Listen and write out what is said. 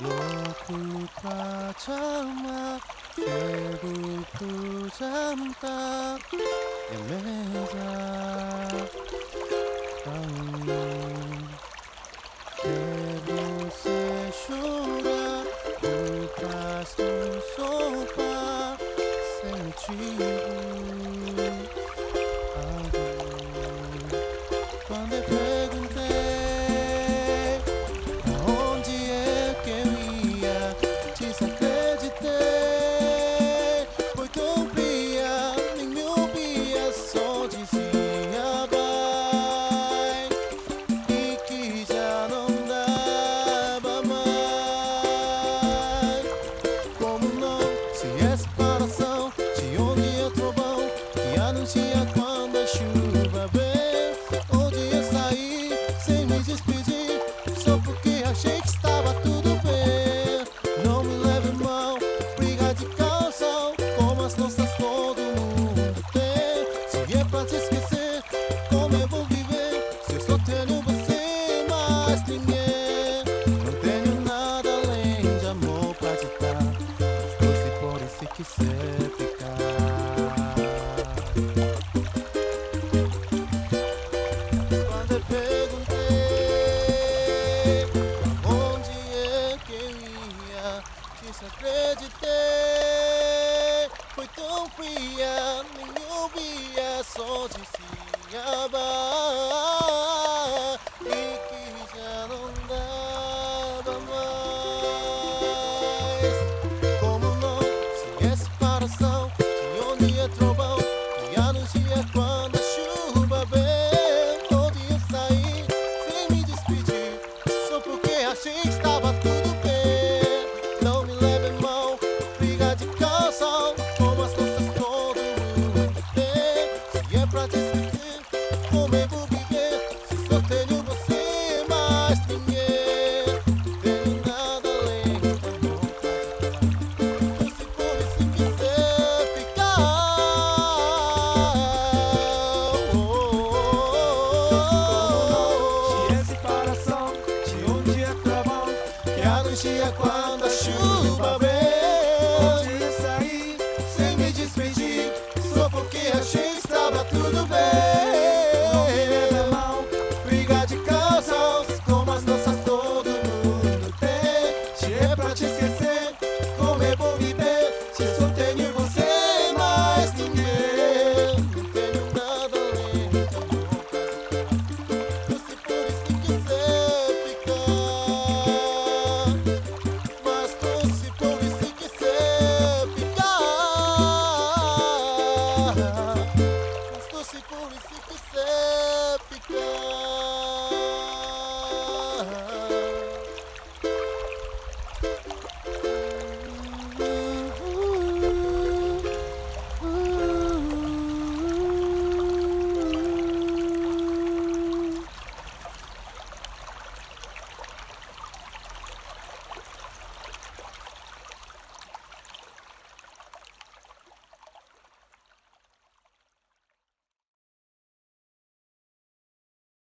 로쿠파 자막 대구 부잠딱. 애매자 esquecer como eu vou viver se eu só tenho você, mas ninguém. Não tenho nada além de amor pra te dar. Estou se é por e que quiser ficar. Tá. Quando eu perguntei pra onde é que eu ia, desacreditei. Foi tão fria, nem eu vi, é. comigo eu vou viver. Só tenho